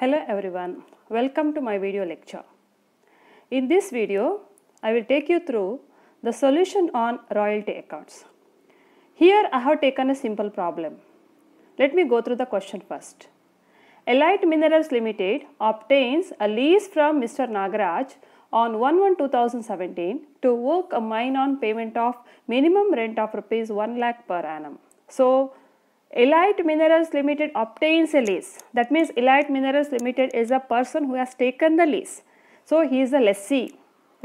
Hello everyone, welcome to my video lecture. In this video, I will take you through the solution on royalty accounts. Here I have taken a simple problem. Let me go through the question first. Elite Minerals Limited obtains a lease from Mr. Nagaraj on 1-1-2017 to work a mine on payment of minimum rent of rupees 1 lakh per annum. So, Elite Minerals Limited obtains a lease. That means Elite Minerals Limited is a person who has taken the lease. So he is a lessee,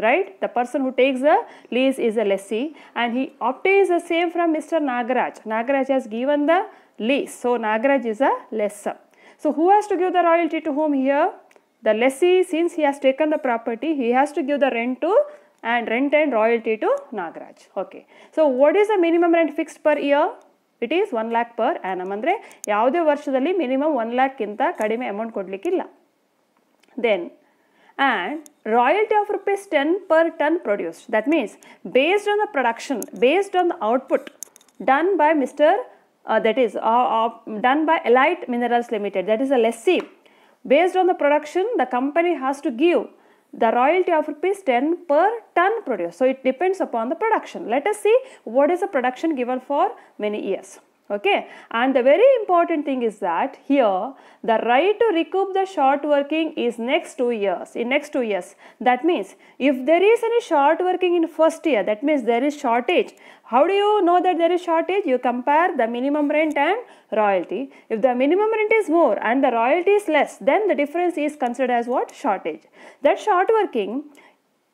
right? The person who takes the lease is a lessee and he obtains the same from Mr. Nagaraj. Nagaraj has given the lease. So Nagaraj is a lessor. So who has to give the royalty to whom here? The lessee, since he has taken the property, he has to give the rent to and rent and royalty to Nagaraj. Okay. So what is the minimum rent fixed per year? It is one lakh per annum ಅಂದರೆ ಯಾವುದೇ ವರ್ಷದಲ್ಲಿ minimum one ಲ್ಯಾಕ್ಗಿಂತ ಕಡಿಮೆ amount ಕೊಡಲಿಕ್ಕಿಲ್ಲ. Then and royalty of rupees ten per ton produce that means based on the production based on the output done by mister that is done by Elite Minerals Limited that is a lessee based on the production the company has to give the royalty of rupees 10 per ton produced. So it depends upon the production. Let us see what is the production given for many years okay? And the very important thing is that here the right to recoup the short working is next two years in next two years. That means if there is any short working in first year that means there is shortage. How do you know that there is shortage? You compare the minimum rent and royalty. If the minimum rent is more and the royalty is less then the difference is considered as what? Shortage. That short working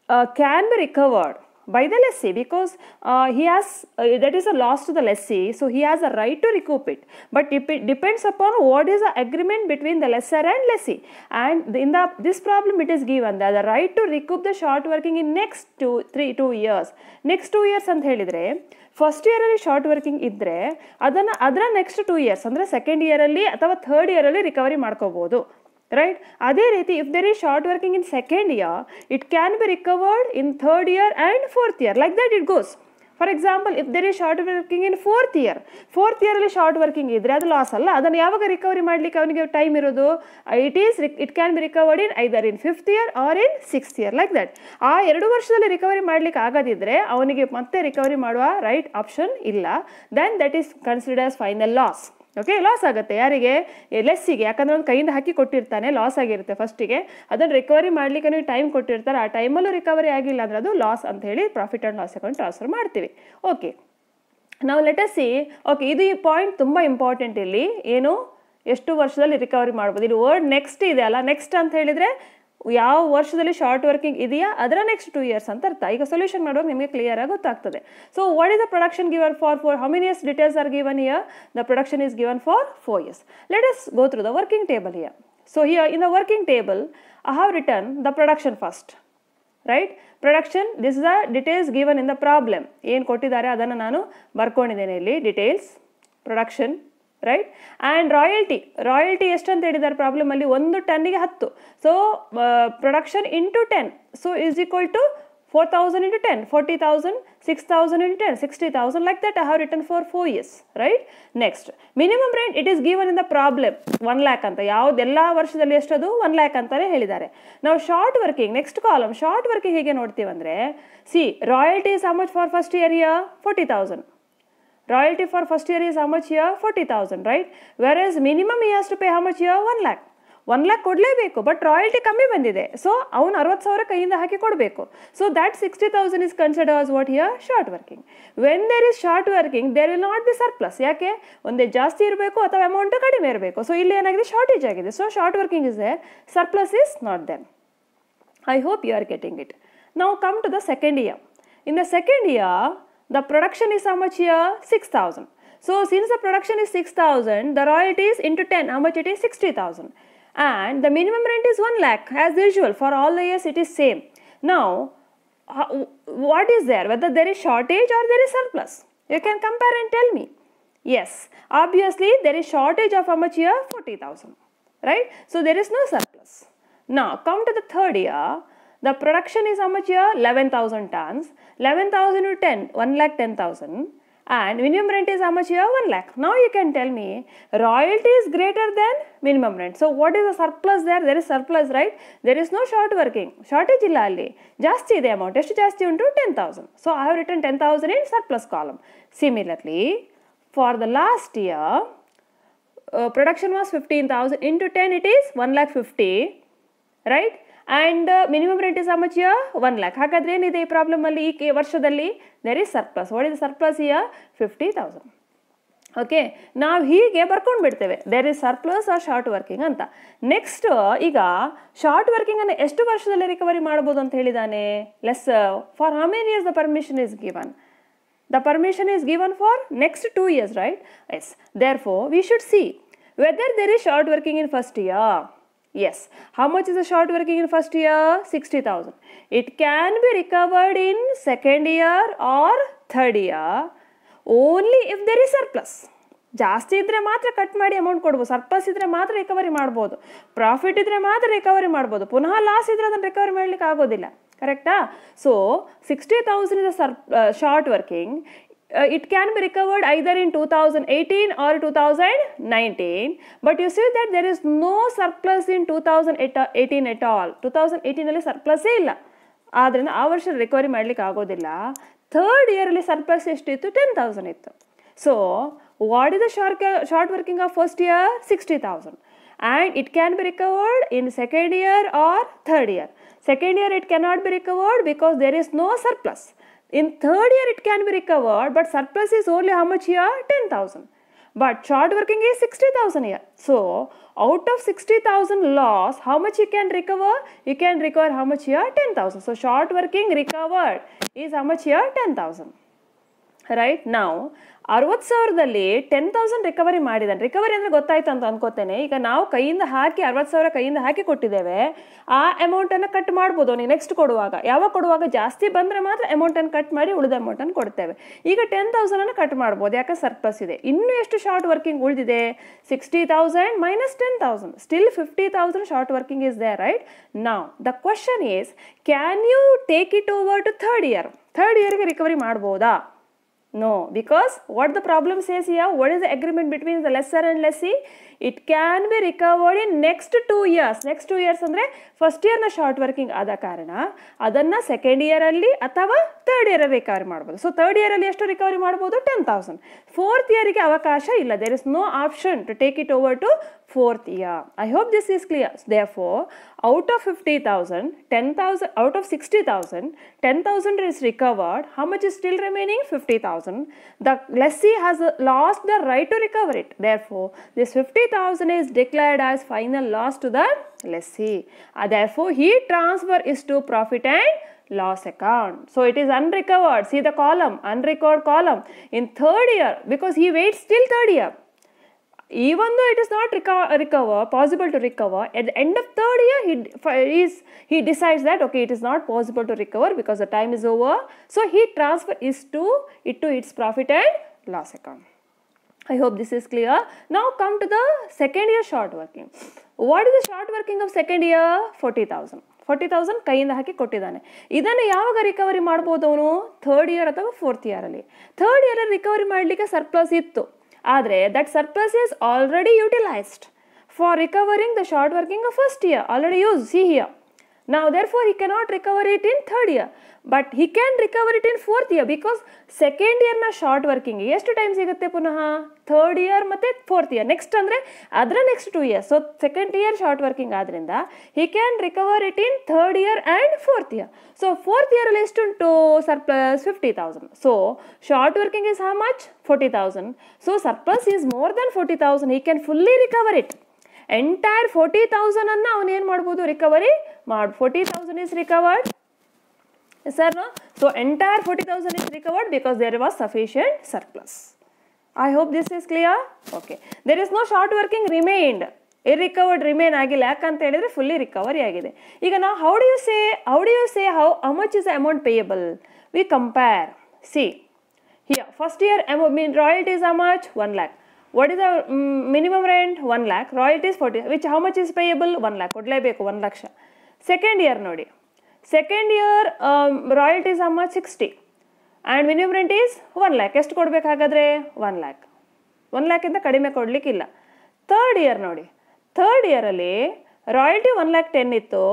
uh, can be recovered by the lessee because uh, he has uh, that is a loss to the lessee so he has a right to recoup it but it depends upon what is the agreement between the lessor and lessee and in the this problem it is given that the right to recoup the short working in next two three two years next two years ಅಂತ ಹೇಳಿದರೆ first ಇಯರಲ್ಲಿ short working ಇದ್ದರೆ ಅದನ್ನು ಅದರ next two years ಅಂದರೆ second ಇಯರಲ್ಲಿ ಅಥವಾ third ಇಯರಲ್ಲಿ ರಿಕವರಿ ಮಾಡ್ಕೋಬೋದು ರೈಟ್ ಅದೇ ರೀತಿ if there is short working in second year it can be recovered in third year and fourth year like that it goes for example if there is short working in fourth year fourth ಇಯರಲ್ಲಿ short working ಇದ್ದರೆ ಅದು loss ಅಲ್ಲ. ಅದನ್ನು ಯಾವಾಗ recovery ಮಾಡಲಿಕ್ಕೆ ಅವನಿಗೆ time ಇರೋದು? It is it can be recovered in either in fifth year or in sixth year like that ಆ ಎರಡು ವರ್ಷದಲ್ಲಿ ರಿಕವರಿ ಮಾಡಲಿಕ್ಕೆ ಆಗದಿದ್ದರೆ ಅವನಿಗೆ ಮತ್ತೆ ರಿಕವರಿ ಮಾಡುವ ರೈಟ್ ಆಪ್ಷನ್ ಇಲ್ಲ. Then that is consider as final loss okay loss ಆಗುತ್ತೆ. ಯಾರಿಗೆ? ಲೆಸ್ಸಿಗೆ ಯಾಕಂದರೆ ಒಂದು ಕೈಯಿಂದ ಹಾಕಿ ಕೊಟ್ಟಿರ್ತಾನೆ ಲಾಸ್ ಆಗಿರುತ್ತೆ ಫಸ್ಟಿಗೆ ಅದನ್ನು ರಿಕವರಿ ಮಾಡಲಿಕ್ಕೆ ನೀವು ಟೈಮ್ ಕೊಟ್ಟಿರ್ತಾರೆ. ಆ ಟೈಮಲ್ಲೂ ರಿಕವರಿ ಆಗಿಲ್ಲ ಅಂದರೆ ಅದು ಲಾಸ್ ಅಂತ ಹೇಳಿ profit and loss account transfer ಮಾಡ್ತೀವಿ. ಓಕೆ ನಾವು ಲೆಟಸ್ ಸಿ ಓಕೆ ಇದು ಈ ಪಾಯಿಂಟ್ ತುಂಬ ಇಂಪಾರ್ಟೆಂಟ್ ಇಲ್ಲಿ. ಏನು? ಎಷ್ಟು ವರ್ಷದಲ್ಲಿ ರಿಕವರಿ ಮಾಡ್ಬೋದು? ಇಲ್ಲಿ ವರ್ಡ್ ನೆಕ್ಸ್ಟ್ ಇದೆ ಅಲ್ಲ? ನೆಕ್ಸ್ಟ್ ಅಂತ ಹೇಳಿದರೆ ಯಾವ ವರ್ಷದಲ್ಲಿ ಶಾರ್ಟ್ ವರ್ಕಿಂಗ್ ಇದೆಯಾ? ಅದರ ನೆಕ್ಸ್ಟ್ ಟೂ ಇಯರ್ಸ್ ಅಂತ ಅರ್ಥ. ಈಗ ಸೊಲ್ಯೂಷನ್ ಮಾಡುವಾಗ ನಿಮಗೆ ಕ್ಲಿಯರ್ ಆಗಿ ಗೊತ್ತಾಗ್ತದೆ. So what is the production given for four how many years details are given year the production is given for four years let's go through the working table year so here in the working table I have return the production first right production this the details given in the problem ಏನು ಕೊಟ್ಟಿದ್ದಾರೆ? ಅದನ್ನು ನಾನು ಬರ್ಕೊಂಡಿದ್ದೇನೆ ಇಲ್ಲಿ. Details production right and royalty royalty ಎಷ್ಟು ಅಂತ ಹೇಳಿದ್ದಾರೆ ಪ್ರಾಬ್ಲಮಲ್ಲಿ ಒಂದು ಟನ್ನಿಗೆ ಹತ್ತು. So production into ten so is equal to four thousand into ten forty thousand six thousand into ten sixty thousand like that I have return for four years right next minimum rate it is given in the problem one lakh ಅಂತ. ಯಾವುದೆಲ್ಲ ವರ್ಷದಲ್ಲಿ ಎಷ್ಟದು? One lakh ಅಂತಲೇ ಹೇಳಿದ್ದಾರೆ. ನಾವು short working next column short working ಹೇಗೆ ನೋಡ್ತೀವಿ ಅಂದರೆ see royalty is much for first year year forty thousand royalty for first year is how much here? 40000 right? Whereas minimum he has to pay how much here? 1 lakh. One lakh ಕೊಡಲೇಬೇಕು but royalty ಕಮ್ಮಿ ಬಂದಿದೆ. So ಅವ್ನು ಅರವತ್ತು ಸಾವಿರ ಕೈಯಿಂದ ಹಾಕಿ ಕೊಡಬೇಕು. So that sixty thousand is consider as what here short working when there is short working there will not be surplus ಯಾಕೆ? ಒಂದೇ ಜಾಸ್ತಿ ಇರಬೇಕು ಅಥವಾ ಅಮೌಂಟ್ ಕಡಿಮೆ ಇರಬೇಕು. ಸೊ ಇಲ್ಲಿ ಏನಾಗಿದೆ? ಶಾರ್ಟೇಜ್ ಆಗಿದೆ. So short working is there surplus is not then I hope you are getting it ನಾವು come to the second year in the second year the production is how much here? 6000 so since the production is 6000 the royalty is into 10 how much it is? 60000 and the minimum rent is 1 lakh as usual. For all the years it is same. Now what is there? Whether there is shortage or there is surplus? You can compare and tell me. Yes. Obviously there is shortage of how much here? 40000 right? So there is no surplus. Now come to the third year the production is how much here? 11,000 tons. 11,000 to 10, 1 lakh 10,000. And minimum rent is how much here? 1 lakh. Now you can tell me royalty is greater than minimum rent. So what is the surplus there? There is surplus, right? There is no short working. Shortage illa Just see the amount. Just jasti 10,000. So I have written 10,000 in surplus column. Similarly, for the last year, uh, production was 15,000 into 10 it is 1 lakh 50, right? And minimum rate is much year one lakh ಹಾಗಾದರೆ ಏನಿದೆ ಈ ಪ್ರಾಬ್ಲಮಲ್ಲಿ ಈ ವರ್ಷದಲ್ಲಿ? There is surplus is surplus year fifty thousand okay ನಾವು ಹೀಗೆ ಬರ್ಕೊಂಡು ಬಿಡ್ತೇವೆ. There is surplus or short working ಅಂತ. ನೆಕ್ಸ್ಟ್ ಈಗ ಶಾರ್ಟ್ ವರ್ಕಿಂಗನ್ನು ಎಷ್ಟು ವರ್ಷದಲ್ಲಿ ರಿಕವರಿ ಮಾಡ್ಬೋದು ಅಂತ ಹೇಳಿದಾನೆ? Less for how many years the permission is given The permission given for next two years right yes there Therefore, we should see whether there is short working in first year. Yes. How much is the short working in first year? 60,000. It can be recovered in second year or third year only if there is surplus. ಜಾಸ್ತಿ ಇದ್ದರೆ ಮಾತ್ರ cut ಮಾಡಿ amount ಕೊಡ್ಬೋದು surplus ಇದ್ದರೆ ಮಾತ್ರ recovery ಮಾಡ್ಬೋದು profit ಇದ್ದರೆ ಮಾತ್ರ ರಿಕವರಿ ಮಾಡ್ಬೋದು ಪುನಃ ಲಾಸ್ ಇದ್ದರೆ ಅದನ್ನು ರಿಕವರಿ ಮಾಡಲಿಕ್ಕೆ ಆಗೋದಿಲ್ಲ ಕರೆಕ್ಟಾ so sixty thousand is sir short working it can be recovered either in two thousand eighteen R two thousand nineteen but U see that there is no surplus in two thousand eight eighteen at all two thousand ಏಯ್ಟೀನಲ್ಲಿ ಸರ್ಪ್ಲಸ್ಸೇ ಇಲ್ಲ ಆದ್ದರಿಂದ ಆ ವರ್ಷ recovery ಮಾಡಲಿಕ್ಕೆ ಆಗೋದಿಲ್ಲ third ಇಯರಲ್ಲಿ surplus ಎಷ್ಟಿತ್ತು ten thousand ಇತ್ತು so what is the short short working of first year sixty thousand and it can be recovered in second year R third year second year it cannot be recovered because there is no surplus In third year it can be recovered but surplus is only how much here? 10,000. But short working is 60,000 here. So out of 60,000 loss how much you can recover? You can recover how much here? 10,000. So short working recovered is how much here? 10,000. Right ನಾವು ಅರವತ್ತು ಸಾವಿರದಲ್ಲಿ ten thousand recovery ಮಾಡಿದ್ದಾನೆ. Recovery ಅಂದರೆ ಗೊತ್ತಾಯ್ತು ಅಂತ ಅನ್ಕೋತೇನೆ. ಈಗ ನಾವು ಕೈಯಿಂದ ಹಾಕಿ, ಅರವತ್ತು ಸಾವಿರ ಕೈಯಿಂದ ಹಾಕಿ ಕೊಟ್ಟಿದ್ದೇವೆ. ಆ ಅಮೌಂಟನ್ನು ಕಟ್ ಮಾಡ್ಬೋದು. ನೀವು ನೆಕ್ಸ್ಟ್ ಕೊಡುವಾಗ. ಯಾವಾಗ ಕೊಡುವಾಗ? ಜಾಸ್ತಿ ಬಂದರೆ ಮಾತ್ರ ಅಮೌಂಟನ್ನು ಕಟ್ ಮಾಡಿ ಉಳಿದ ಅಮೌಂಟನ್ನು ಕೊಡ್ತೇವೆ. ಈಗ ಟೆನ್ ತೌಸಂಡನ್ನು ಕಟ್ ಮಾಡ್ಬೋದು. ಯಾಕೆ? ಸರ್ಪ್ಲಸ್ ಇದೆ. ಇನ್ನೂ ಎಷ್ಟು ಶಾರ್ಟ್ ವರ್ಕಿಂಗ್ ಉಳಿದಿದೆ? Sixty thousand minus ten thousand still fifty thousand short working is there right ನಾವು the question is can you take it over to third year third ಇಯರ್ಗೆ ರಿಕವರಿ ಮಾಡ್ಬೋದಾ? No, because what the problem says here, what is the agreement between the lesser and lessee? It can be recovered in next two years. Next two years andre first year na ಅಂದರೆ first ಇಯರ್ನ short working ಆದ ಕಾರಣ ಅದನ್ನು second ಇಯರಲ್ಲಿ ಅಥವಾ alli ಇಯರಲ್ಲಿ recovery ಮಾಡ್ಬೋದು so year ಇಯರಲ್ಲಿ ಎಷ್ಟು ರಿಕವರಿ ಮಾಡ್ಬೋದು ಟೆನ್ ತೌಸಂಡ್ ಫೋರ್ತ್ ಇಯರಿಗೆ avakasha illa there is no option to take it over to fourth year. I hope this is clear. Therefore, out of 50,000, 10,000, out of 60,000, 10,000 is recovered. How much is still remaining? 50,000. The lessee has lost the right to recover it. Therefore, this 50,000 is declared as final loss to the lessee. Uh, therefore, he transfer is to profit and loss account. So it is unrecovered. See the column, unrecovered column. In third year, because he waits till third year even it is not recover recover possible to recover at the end of third year he is he decides that okay it is not possible to recover because the time is over so he transfer is to it to its profit and loss account I hope this is clear ನಾವು come to the second year short working what is the short working of second year forty thousand forty thousand ಕೈಯಿಂದ ಹಾಕಿ ಕೊಟ್ಟಿದ್ದಾನೆ. ಇದನ್ನು ಯಾವಾಗ recovery ಮಾಡ್ಬೋದು ಅವನು? Third year ಅಥವಾ fourth ಇಯರಲ್ಲಿ ಥರ್ಡ್ ಇಯರಲ್ಲಿ ರಿಕವರಿ ಮಾಡ್ಲಿಕ್ಕೆ ಸರ್ಪ್ಲಸ್ ಇತ್ತು. ಆದರೆ that surplus is already utilised for recovering the short working of first year already use see here Now, therefore, he cannot recover it in third year, but he can recover it in fourth year because because second ಇಯರ್ನ short working ಎಷ್ಟು time ಸಿಗುತ್ತೆ ಪುನಃ? Third year ಮತ್ತು fourth year next ಅಂದರೆ ಅದರ next two years so second year short working ಆದ್ದರಿಂದ he can recover it in third year and fourth year so fourth ಇಯರಲ್ಲಿ ಎಷ್ಟುಂಟು surplus fifty thousand so short working is how much forty thousand so surplus is more than forty thousand he can fully recover it entire forty ತೌಸಂಡನ್ನು ಅವನು ಏನು ಮಾಡ್ಬೋದು? Recovery ಮಾಡ್ forty thousand is recovered sir so entire forty thousand is recovered because there was sufficient surplus I hope this is clear okay there is no short working remained recovered remain ಆಗಿಲ್ಲ. ಯಾಕಂತ ಹೇಳಿದ್ರೆ fully recovery ಆಗಿದೆ. ಈಗ ನಾವು how do you say how do you say how how much is amount payable we compare see here first year mean royalties how much one lakh what is our minimum rent one lakh royalties forty which how much is payable one lakh ಕೊಡಲೇಬೇಕು one lakh second year ನೋಡಿ. Second year royalties ಅಮ್ಮ sixty and minimum rent is one lakh ಎಷ್ಟು ಕೊಡಬೇಕಾಗಾದ್ರೆ? One lakh one ಲ್ಯಾಕಿಂದ ಕಡಿಮೆ ಕೊಡಲಿಕ್ಕಿಲ್ಲ. Third year ನೋಡಿ. Third ಇಯರಲ್ಲಿ ರಾಯಲ್ಟಿ ಒನ್ ಲ್ಯಾಕ್ ಟೆನ್ ಇತ್ತು.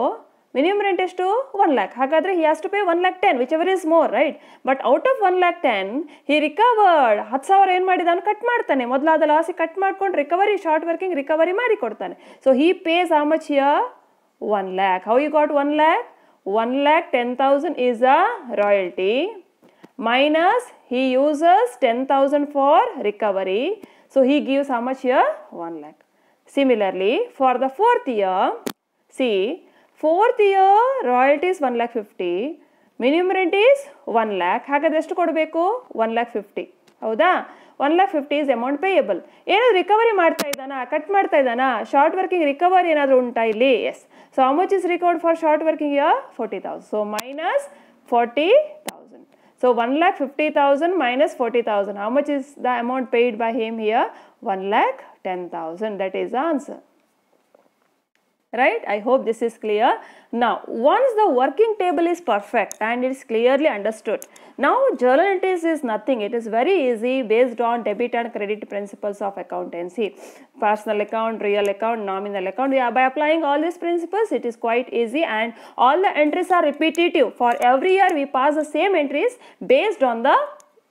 ಮಿನಿಮಮ್ ರೆಂಟ್ ಎಷ್ಟು ಒನ್ ಲ್ಯಾಕ್ ಹಾಗಾದರೆ he has to pay one lakh ten whichever is more right but out of one lakh ten he recovered ಹತ್ತು ಸಾವಿರ ಏನು ಮಾಡಿದ? ಅವನು ಕಟ್ ಮಾಡ್ತಾನೆ. ಮೊದಲಾದ ಲಾಸಿ ಕಟ್ ಮಾಡ್ಕೊಂಡು ರಿಕವರಿ ಶಾರ್ಟ್ ವರ್ಕಿಂಗ್ ರಿಕವರಿ ಮಾಡಿ ಕೊಡ್ತಾನೆ. So he pays a much here one lakh how you got one lakh one lakh ten thousand is a royalty minus, he uses 10000 for recovery. So, he gives a much here? 1 lakh. Similarly, for the fourth year, see fourth year royalties one lakh fifty minimum rent is one lakh ಹಾಗಾದ್ರೆ ಎಷ್ಟು ಕೊಡಬೇಕು? One lakh fifty ಹೌದಾ? One lakh fifty is amount payable ಏನಾದ್ರು recovery ಮಾಡ್ತಾ ಇದ್ದಾನಾ? Cut ಮಾಡ್ತಾ ಇದ್ದಾನಾ? Short working recovery ಏನಾದರೂ ಉಂಟಾ ಇಲ್ಲಿ? Yes so how much is recovered for short working year forty thousand so minus forty thousand so one lakh fifty thousand minus forty thousand how much is the amount paid by him here one lakh ten thousand that is the answer Right? I hope this is clear. Now, once the working table is perfect and it is clearly understood, now journal entries is nothing. It is very easy based on debit and credit principles of accountancy. Personal account, real account, nominal account. Yeah, by applying all these principles, it is quite easy and all the entries are repetitive. For every year, we pass the same entries based on the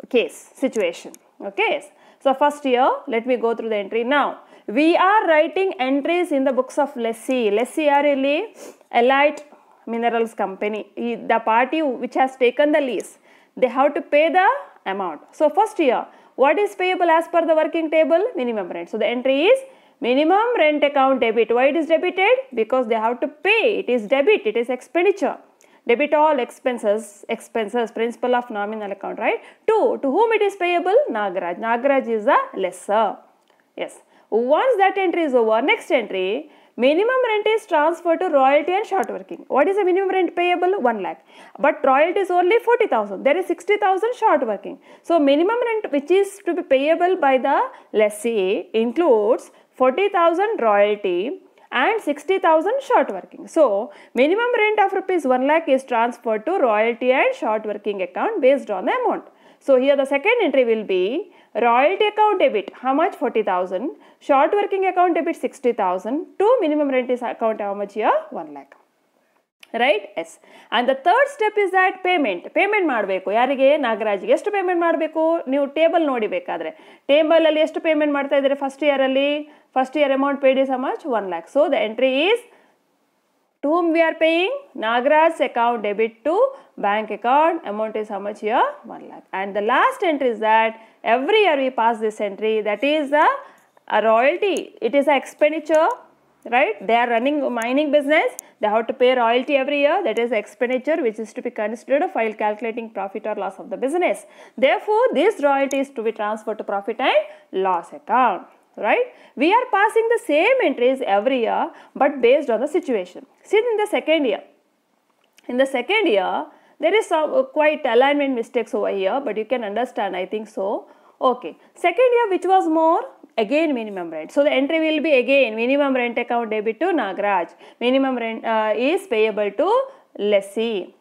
case situation. Okay. So, first year, let me go through the entry now. We are writing entries in the books of lessee. Lessee are really Elite Minerals Company. The party which has taken the lease, they have to pay the amount. So, first year, what is payable as per the working table? Minimum rent. So, the entry is minimum rent account debit. Why it is debited? Because they have to pay. It is debit. It is expenditure. Debit all expenses, expenses, principle of nominal account, right? Two, to whom it is payable? Nagaraj. Nagaraj is a lessor. Yes. Once that entry is over, next entry, minimum rent is transferred to royalty and short working. What is the minimum rent payable? 1 lakh. But royalty is only 40,000. There is 60,000 short working. So, minimum rent which is to be payable by the lessee includes 40,000 royalty and 60,000 short working. So, minimum rent of rupees 1 lakh is transferred to royalty and short working account based on the amount. So, here the second entry will be royalty account debit how much 40,000, short working account debit 60,000, to minimum rent is account how much here 1 lakh. Right yes and the third step is that payment payment ಮಾಡಬೇಕು ಯಾರಿಗೆ ನಾಗರಾಜ್ಗೆ ಎಷ್ಟು payment ಮಾಡಬೇಕು ನೀವು table ನೋಡಿ ಬೇಕಾದರೆ ಟೇಬಲಲ್ಲಿ ಎಷ್ಟು payment ಮಾಡ್ತಾ year first ಇಯರಲ್ಲಿ first year amount paid is much one lakh so the entry is to whom we are paying? Nagraj's account debit to bank account. Amount is how much here? 1 lakh. And the last entry is that every year we pass this entry. That is a, a royalty. It is a expenditure right? They are running mining business. They have to pay royalty every year. That is expenditure which is to be considered while calculating profit or loss of the business. Therefore this royalty is to be transferred to profit and loss account right? We are passing the same entries every year but based on the situation. See in the second year in the second year there is some uh, quite alignment mistakes over here but you can understand i think so. Okay second year which was more? Again minimum rent. So the entry will be again minimum rent account debit to nagraj. Minimum rent uh, is payable to lessee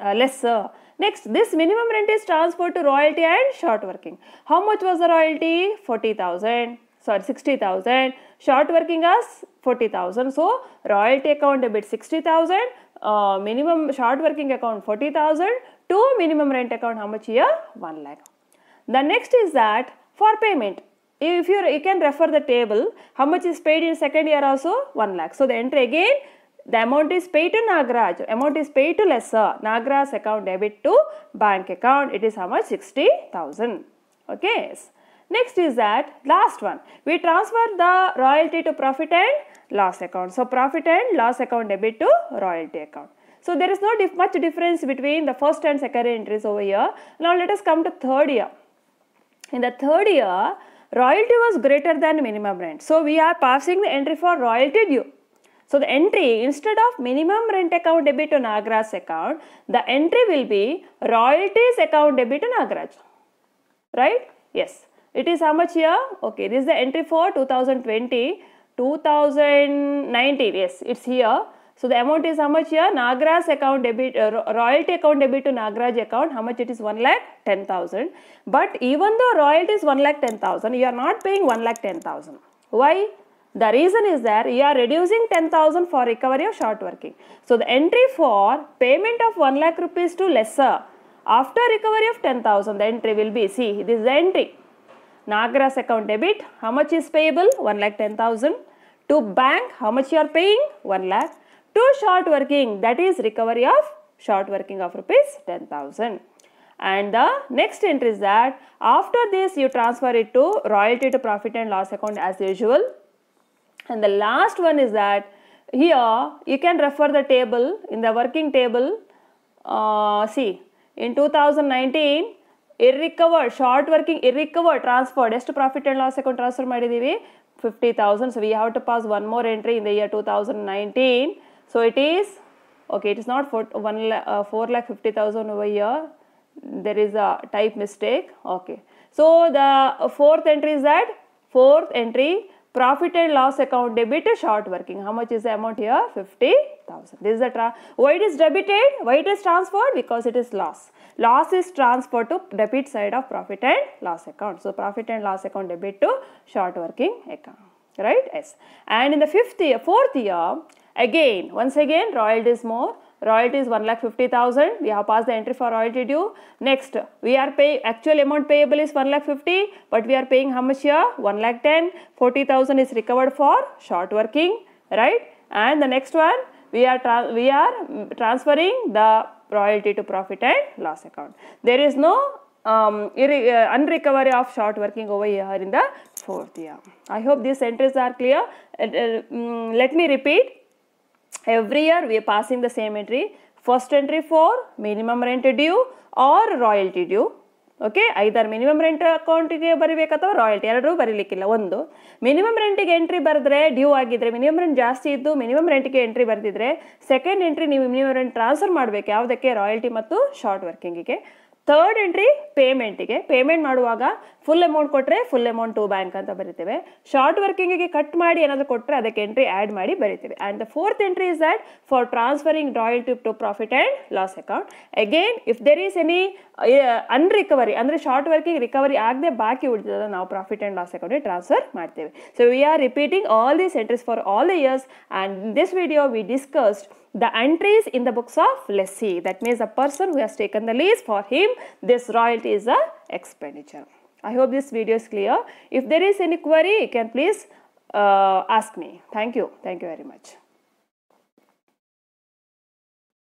uh, lessor next this minimum rent is transferred to royalty and short working. How much was the royalty? 40000 sorry 60000 short working as 40000 so royalty account debit 60000 uh, minimum short working account 40000 to minimum rent account how much here 1 lakh. The next is that for payment if you you can refer the table how much is paid in second year also? 1 lakh. So the entry again the amount is paid to nagraj. Amount is paid to lessor nagraj account debit to bank account. It is how much? 60000 okay Next is that last one. We transfer the royalty to profit and loss account. So profit and loss account debit to royalty account. So there is no dif much difference between the first and second entries over here. Now let us come to third year. In the third year, royalty was greater than minimum rent. So we are passing the entry for royalty due. So the entry instead of minimum rent account debit to Nagraj account, the entry will be royalties account debit to Nagraj. Right? Yes. It is how much here? Okay, this is the entry for 2020, 2019. Yes, it's here. So the amount is how much here? Nagraj account debit, uh, royalty account debit to Nagraj account, how much it is 1 lakh 10,000. But even though royalty is 1 lakh 10,000, you are not paying 1 lakh 10,000. Why? The reason is that you are reducing 10,000 for recovery of short working. So the entry for payment of 1 lakh rupees to lessor after recovery of 10,000, the entry will be, see, this is the entry. Nagraj account debit, how much is payable? 1 lakh 10,000. To bank, how much you are paying? 1 lakh. To short working, that is recovery of short working of rupees 10,000. And the next entry is that after this you transfer it to royalty to profit and loss account as usual. And the last one is that here you can refer the table in the working table. Uh, see, in 2019 irrecovered short working irrecovered transferred ಎಷ್ಟು profit and loss account transfer ಮಾಡಿದ್ದೀವಿ fifty thousand so we have to pass one more entry in the year two thousand nineteen so it is okay it is not for 1 lakh, uh, 4 lakh 50000 over here there is a type mistake okay so the fourth entry is that fourth entry profit and loss account debit to short working how much is the amount here 50000 this is the tra- why it is debited why it is transferred because it is loss loss is transferred to debit side of profit and loss account. So profit and loss account debit to short working account. Right? Yes. And in the fifth year fourth year again once again royalty is more. Royalty is 1 lakh 50000 we have passed the entry for royalty due. Next we are pay actual amount payable is 1 lakh 50 but we are paying how much here? 1 lakh 10 40000 is recovered for short working right? And the next one we are we are transferring the royalty to profit and loss account. There is no um, uh, unrecovery of short working over here in the fourth year. I hope these entries are clear. Uh, mm, let me repeat. Every year we are passing the same entry. First entry for minimum rent due or royalty due okay ಐದಾರು minimum rent ಅಕೌಂಟಿಗೆ ಬರಿಬೇಕು ಅಥವಾ royalty ಎರಡೂ ಬರೀಲಿಕ್ಕಿಲ್ಲ, ಒಂದು. Minimum ರೆಂಟಿಗೆ entry ಬರೆದ್ರೆ due ಆಗಿದ್ರೆ ಮಿನಿಮಮ್ ರೆಂಟ್ ಜಾಸ್ತಿ ಇದ್ದು ಮಿನಿಮಮ್ ರೆಂಟಿಗೆ ಎಂಟ್ರಿ ಬರೆದಿದ್ರೆ ಸೆಕೆಂಡ್ ಎಂಟ್ರಿ ನೀವು ಮಿನಿಮಮ್ ರೆಂಟ್ ಟ್ರಾನ್ಸ್ಫರ್ ಮಾಡಬೇಕು, ಯಾವುದಕ್ಕೆ? ರಾಯಲ್ಟಿ ಮತ್ತು ಶಾರ್ಟ್ ವರ್ಕಿಂಗಿಗೆ ಥರ್ಡ್ ಎಂಟ್ರಿ ಪೇಮೆಂಟಿಗೆ ಪೇಮೆಂಟ್ ಮಾಡುವಾಗ ಫುಲ್ ಅಮೌಂಟ್ ಕೊಟ್ಟರೆ ಫುಲ್ ಅಮೌಂಟ್ ಟು ಬ್ಯಾಂಕ್ ಅಂತ ಬರಿತೇವೆ. ಶಾರ್ಟ್ ವರ್ಕಿಂಗಿಗೆ ಕಟ್ ಮಾಡಿ ಏನಾದರೂ ಕೊಟ್ಟರೆ ಅದಕ್ಕೆ ಎಂಟ್ರಿ ಆ್ಯಡ್ ಮಾಡಿ ಬರಿತೇವೆ. And the fourth entry is that for transferring royalty to profit and loss account again if there is any unrecovery ಅಂದರೆ ಶಾರ್ಟ್ ವರ್ಕಿಂಗ್ ರಿಕವರಿ ಆಗದೆ ಬಾಕಿ ಉಳಿದಿದೆ ನಾವು ಪ್ರಾಫಿಟ್ ಆ್ಯಂಡ್ ಲಾಸ್ ಅಕೌಂಟಿಗೆ ಟ್ರಾನ್ಸ್ಫರ್ ಮಾಡ್ತೇವೆ. So we are repeating all these entries for all the years and this video we discussed the entries in the books of lessee that means the person who has taken the lease for him this royalty is a expenditure. I hope this video is clear. If there is any query you can please uh, ask me. Thank you. Thank you very much